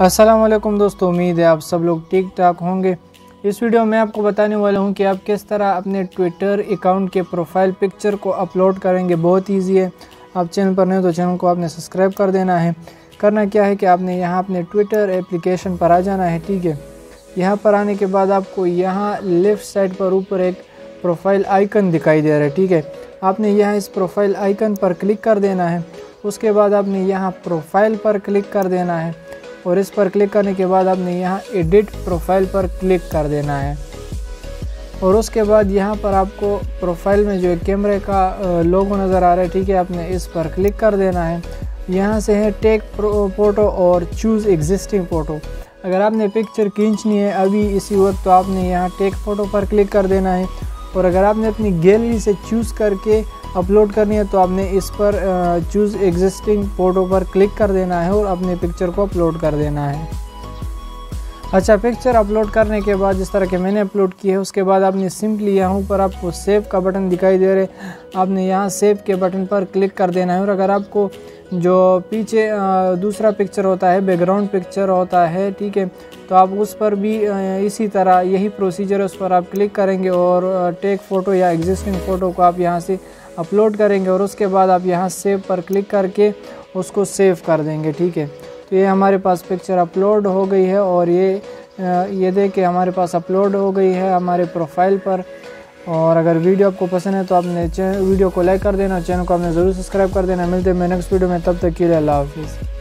वालेकुम दोस्तों, उम्मीद है आप सब लोग ठीक ठाक होंगे। इस वीडियो में आपको बताने वाला हूँ कि आप किस तरह अपने ट्विटर अकाउंट के प्रोफ़ाइल पिक्चर को अपलोड करेंगे। बहुत इजी है। आप चैनल पर नहीं तो चैनल को आपने सब्सक्राइब कर देना है। करना क्या है कि आपने यहाँ अपने ट्विटर एप्लीकेशन पर आ जाना है, ठीक है? यहाँ पर आने के बाद आपको यहाँ लेफ़्ट साइड पर ऊपर एक प्रोफ़ाइल आइकन दिखाई दे रहा है, ठीक है? आपने यहाँ इस प्रोफ़ाइल आइकन पर क्लिक कर देना है। उसके बाद आपने यहाँ प्रोफ़ाइल पर क्लिक कर देना है। और इस पर क्लिक करने के बाद आपने यहाँ एडिट प्रोफ़ाइल पर क्लिक कर देना है। और उसके बाद यहाँ पर आपको प्रोफ़ाइल में जो कैमरे का लोगो नज़र आ रहा है, ठीक है, आपने इस पर क्लिक कर देना है। यहाँ से है टेक फ़ोटो और चूज़ एग्जिस्टिंग फ़ोटो। अगर आपने पिक्चर खींचनी है अभी इसी वक्त तो आपने यहाँ टेक फ़ोटो पर क्लिक कर देना है। और अगर आपने अपनी गैलरी से चूज़ करके अपलोड करनी है तो आपने इस पर चूज़ एग्जिस्टिंग फ़ोटो पर क्लिक कर देना है और अपने पिक्चर को अपलोड कर देना है। अच्छा पिक्चर अपलोड करने के बाद जिस तरह के मैंने अपलोड की है, उसके बाद आपने सिंपली यहाँ पर आपको सेव का बटन दिखाई दे रहे आपने यहाँ सेव के बटन पर क्लिक कर देना है और अगर आपको जो पीछे दूसरा पिक्चर होता है बैकग्राउंड पिक्चर होता है, ठीक है तो आप उस पर भी इसी तरह यही प्रोसीजर है, उस पर आप क्लिक करेंगे और टेक फ़ोटो या एग्जिस्टिंग फ़ोटो को आप यहाँ से अपलोड करेंगे और उसके बाद आप यहाँ सेव पर क्लिक करके उसको सेव कर देंगे, ठीक है? तो ये हमारे पास पिक्चर अपलोड हो गई है और ये ये देख, हमारे पास अपलोड हो गई है हमारे प्रोफ़ाइल पर। और अगर वीडियो आपको पसंद है तो आपने वीडियो को लाइक कर देना, चैनल को आपने ज़रूर सब्सक्राइब कर देना। मिलते हैं मैं नेक्स्ट वीडियो में, तब तक के लिए अल्लाह हाफिज़।